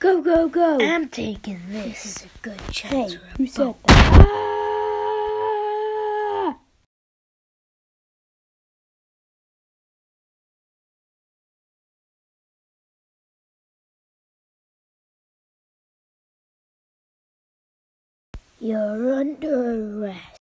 Go, go, go. I'm taking this. This is a good chance. for a who said that? You're under arrest.